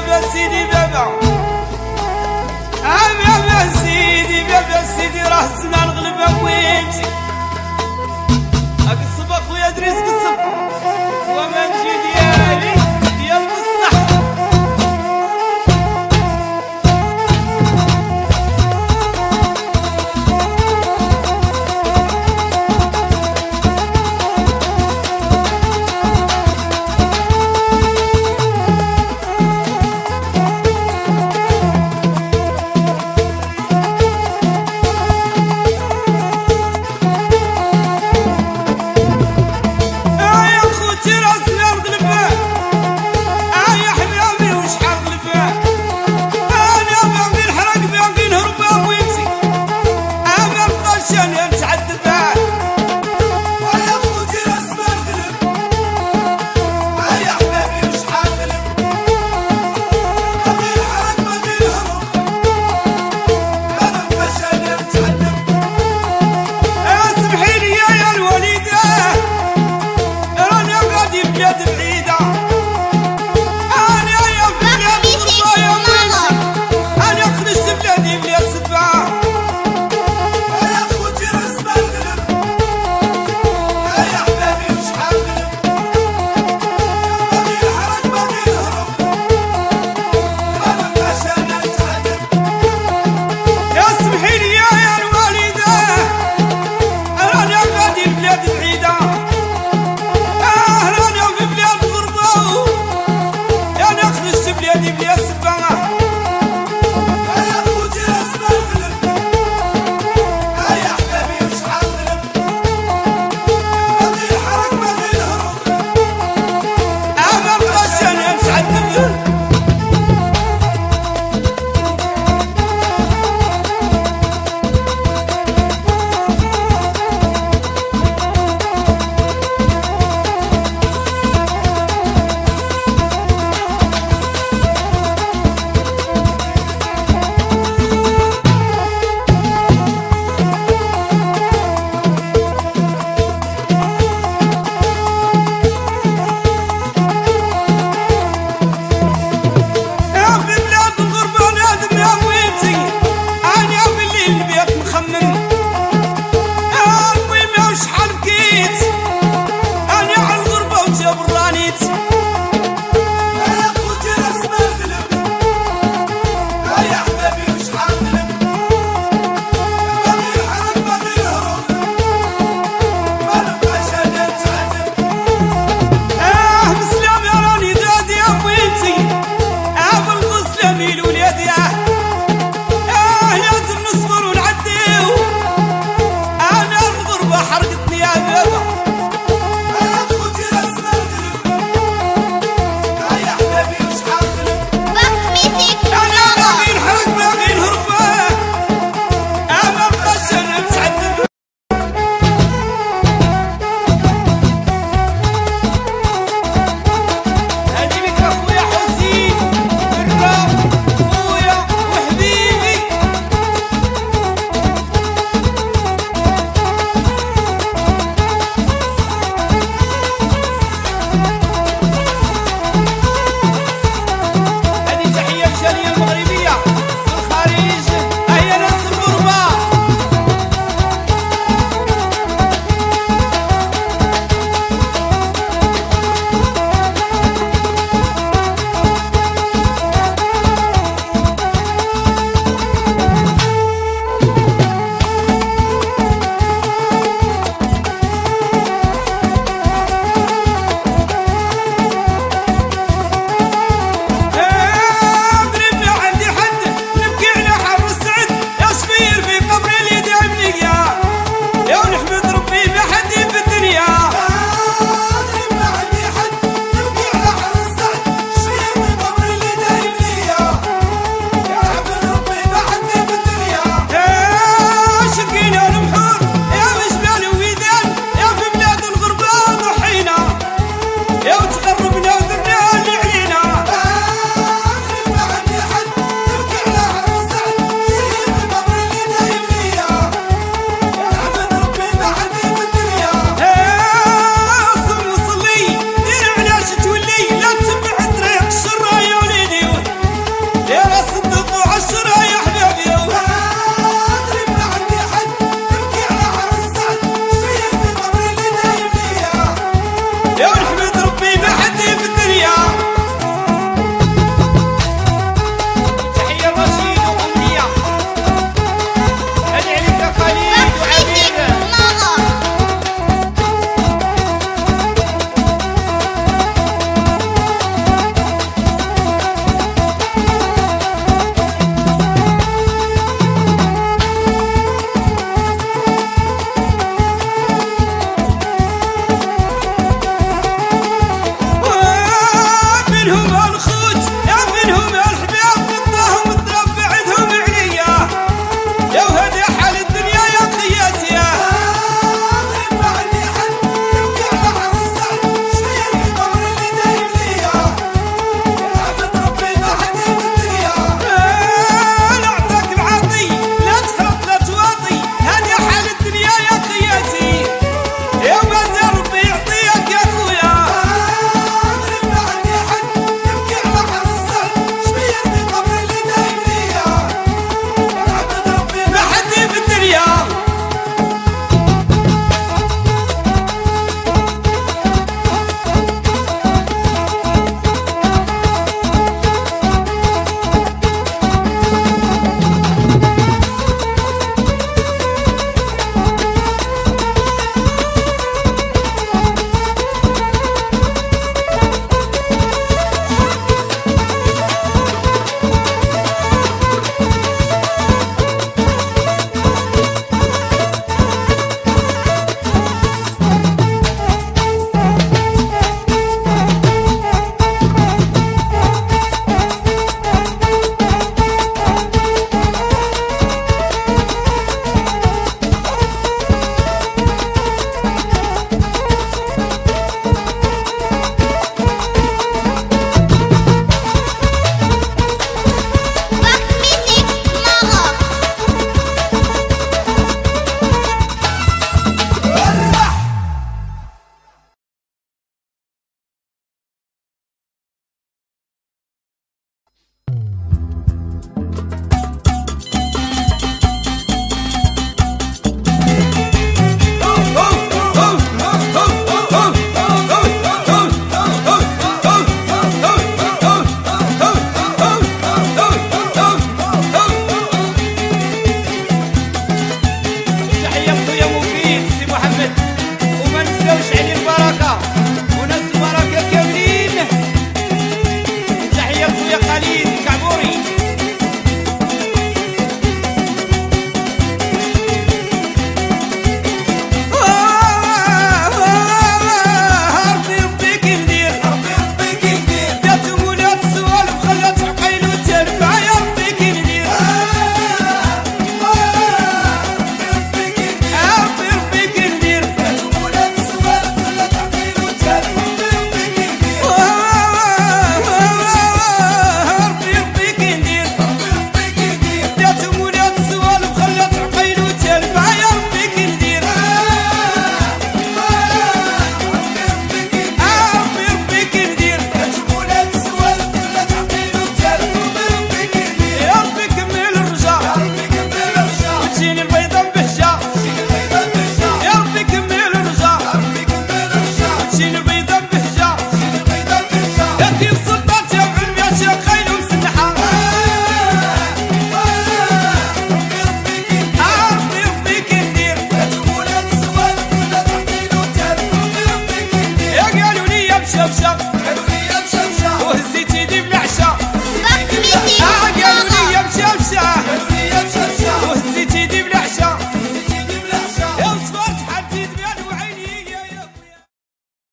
بابا سيدي بابا. آه راه زمان غلب ويمشي أقصب أخويا دريس قصب. 见面站。